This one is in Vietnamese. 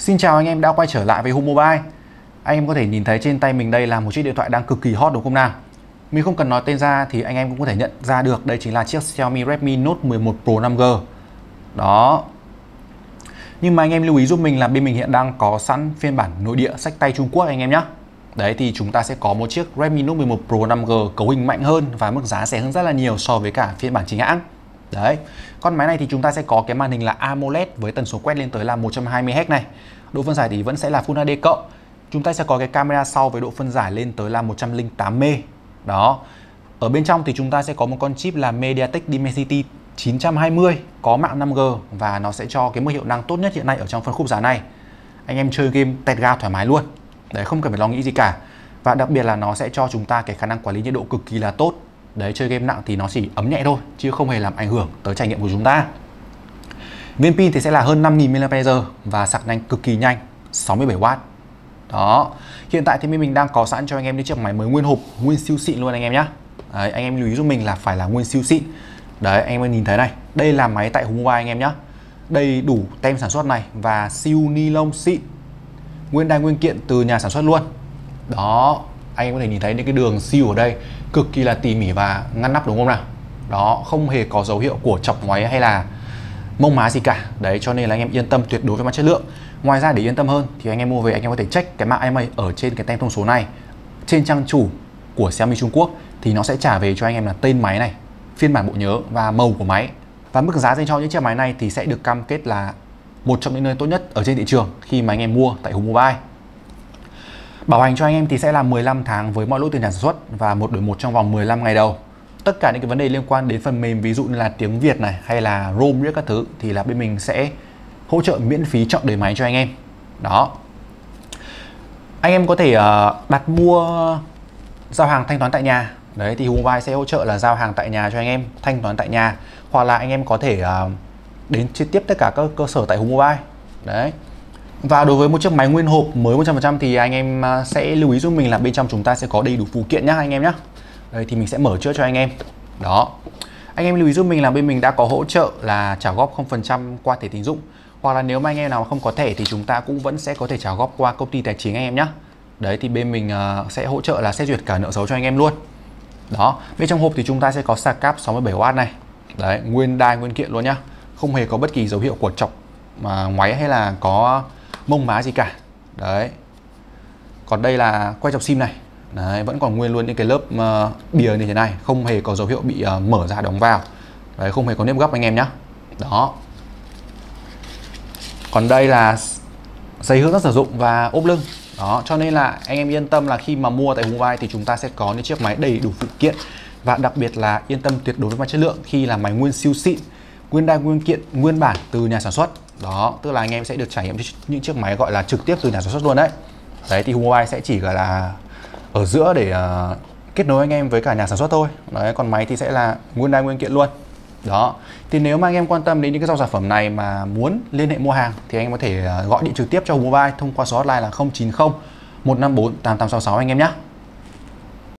Xin chào anh em đã quay trở lại với Home Mobile Anh em có thể nhìn thấy trên tay mình đây là một chiếc điện thoại đang cực kỳ hot đúng không nào? Mình không cần nói tên ra thì anh em cũng có thể nhận ra được Đây chính là chiếc Xiaomi Redmi Note 11 Pro 5G Đó. Nhưng mà anh em lưu ý giúp mình là bên mình hiện đang có sẵn phiên bản nội địa sách tay Trung Quốc anh em nhé Đấy, thì chúng ta sẽ có một chiếc Redmi Note 11 Pro 5G cấu hình mạnh hơn và mức giá rẻ hơn rất là nhiều so với cả phiên bản chính hãng. Đấy. Con máy này thì chúng ta sẽ có cái màn hình là AMOLED với tần số quét lên tới là 120Hz này. Độ phân giải thì vẫn sẽ là Full HD cộng. Chúng ta sẽ có cái camera sau với độ phân giải lên tới là 108M. Đó. Ở bên trong thì chúng ta sẽ có một con chip là MediaTek Dimensity 920 có mạng 5G và nó sẽ cho cái mức hiệu năng tốt nhất hiện nay ở trong phân khúc giá này. Anh em chơi game tẹt ga thoải mái luôn. Đấy, không cần phải lo nghĩ gì cả. Và đặc biệt là nó sẽ cho chúng ta cái khả năng quản lý nhiệt độ cực kỳ là tốt đấy chơi game nặng thì nó chỉ ấm nhẹ thôi chứ không hề làm ảnh hưởng tới trải nghiệm của chúng ta. Viên pin thì sẽ là hơn 5000 mAh và sạc nhanh cực kỳ nhanh 67W đó. Hiện tại thì mình đang có sẵn cho anh em những chiếc máy mới nguyên hộp nguyên siêu xịn luôn anh em nhé đấy, anh em lưu ý giúp mình là phải là nguyên siêu xịn. Đấy anh em nhìn thấy này đây là máy tại huawei Mobile anh em nhé đầy đủ tem sản xuất này và siêu ni lông xịn nguyên đai nguyên kiện từ nhà sản xuất luôn. Đó anh em có thể nhìn thấy những cái đường siêu ở đây cực kỳ là tỉ mỉ và ngăn nắp, đúng không nào? Đó, không hề có dấu hiệu của chọc ngoáy hay là mông má gì cả. Đấy, cho nên là anh em yên tâm tuyệt đối với mặt chất lượng. Ngoài ra, để yên tâm hơn, thì anh em mua về, anh em có thể check cái mã IMEI ở trên cái tem thông số này. Trên trang chủ của Xiaomi Trung Quốc thì nó sẽ trả về cho anh em là tên máy này, phiên bản bộ nhớ và màu của máy. Và mức giá dành cho những chiếc máy này thì sẽ được cam kết là một trong những nơi tốt nhất ở trên thị trường khi mà anh em mua tại Hùng Mobile Bảo hành cho anh em thì sẽ là 15 tháng với mọi lỗi từ nhà sản xuất và một đổi một trong vòng 15 ngày đầu. Tất cả những cái vấn đề liên quan đến phần mềm ví dụ như là tiếng Việt này hay là ROM các thứ thì là bên mình sẽ hỗ trợ miễn phí chọn đời máy cho anh em. Đó. Anh em có thể uh, đặt mua giao hàng thanh toán tại nhà. Đấy thì Mobile sẽ hỗ trợ là giao hàng tại nhà cho anh em, thanh toán tại nhà hoặc là anh em có thể uh, đến trực tiếp tất cả các cơ sở tại Mobile. Đấy. Và đối với một chiếc máy nguyên hộp mới 100% thì anh em à, sẽ lưu ý giúp mình là bên trong chúng ta sẽ có đầy đủ phụ kiện nhá anh em nhá. Đây thì mình sẽ mở trước cho anh em. Đó. Anh em lưu ý giúp mình là bên mình đã có hỗ trợ là trả góp 0% qua thẻ tín dụng. Hoặc là nếu mà anh em nào không có thẻ thì chúng ta cũng vẫn sẽ có thể trả góp qua công ty tài chính anh em nhé. Đấy thì bên mình à, sẽ hỗ trợ là xét duyệt cả nợ xấu cho anh em luôn. Đó, bên trong hộp thì chúng ta sẽ có sạc cáp 67W này. Đấy, nguyên đai nguyên kiện luôn nhá. Không hề có bất kỳ dấu hiệu của chọc mà ngoáy hay là có mông má gì cả. Đấy. Còn đây là quay chọc sim này. Đấy vẫn còn nguyên luôn những cái lớp uh, bìa như thế này. Không hề có dấu hiệu bị uh, mở ra đóng vào. Đấy không hề có nếp gấp anh em nhé đó. Còn đây là giấy hướng dẫn sử dụng và ốp lưng. Đó cho nên là anh em yên tâm là khi mà mua tại Huawei thì chúng ta sẽ có những chiếc máy đầy đủ phụ kiện. Và đặc biệt là yên tâm tuyệt đối với mặt chất lượng khi là máy nguyên siêu xịn nguyên đai nguyên kiện nguyên bản từ nhà sản xuất. Đó tức là anh em sẽ được trải nghiệm những chiếc máy gọi là trực tiếp từ nhà sản xuất luôn đấy. Đấy thì Huawei sẽ chỉ gọi là ở giữa để uh, kết nối anh em với cả nhà sản xuất thôi. Đấy còn máy thì sẽ là nguyên đai nguyên kiện luôn. Đó thì nếu mà anh em quan tâm đến những cái dòng sản phẩm này mà muốn liên hệ mua hàng thì anh em có thể ờ, gọi điện trực tiếp cho Huawei thông qua số hotline là 090 154 8866 anh em nhé